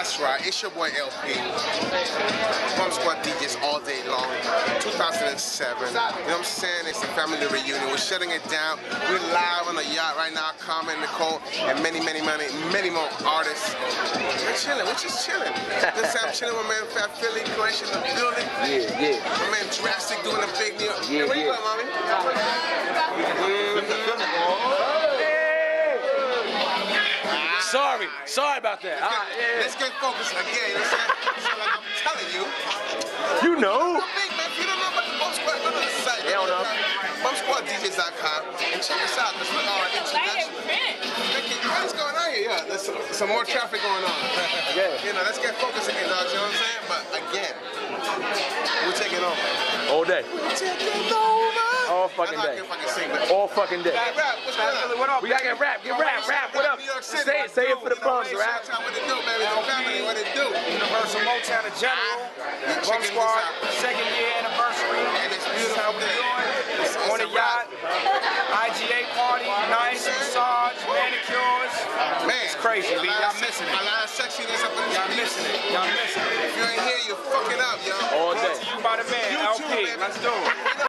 it's your boy LP. Bum Squad DJs all day long. 2007. You know what I'm saying? It's a family reunion. We're shutting it down. We're live on the yacht right now. Carmen, Nicole, and many, many, many, many more artists. We're chilling. We're just chilling. This time chilling with man Fat Philly, Croatia in the building. Yeah, yeah. My man Drastic doing a big deal. Yeah, Where you yeah. going, mommy? Sorry, sorry about that. Ah, yeah. Let's get focused again. You know what So like I'm telling you. You know. Real big, man. If you don't know about the Bum Squad, go to the site. They don't know. BumSquadDJs.com and check us out. Let's look at our introduction. Okay, What's going on here? Yeah, there's some, some more traffic going on. Yeah. You know, let's get focused again, dog. You know what I'm saying? But again, we're taking over. All day. We're taking over. All fucking day. don't know if I can sing, All fucking day. Hey, rap, what's going? What up? We gotta get rap, get rap, rap. What up? City. Say it, say it for the bums, rap. What it do, baby? The family, what it do? Universal Motown in general. Yeah, Bum Squad, second year anniversary. And it's This is how we beautiful doing. On the a yacht, IGA party, nice massage, manicures. Man, It's crazy, a B. Y'all missing it. A lot of sexiness up in this Y'all missing it. Y'all missing it. If you ain't here, you're fucking up, yo. All Brought day. to you by the man, too, LP. baby. Let's do it.